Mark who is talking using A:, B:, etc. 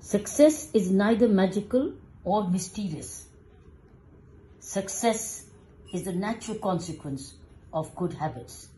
A: Success is neither magical or mysterious. Success is the natural consequence of good habits.